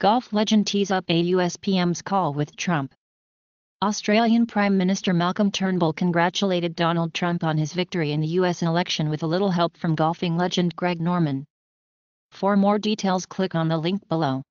Golf legend tees up Aus PM's call with Trump. Australian Prime Minister Malcolm Turnbull congratulated Donald Trump on his victory in the US election with a little help from golfing legend Greg Norman. For more details click on the link below.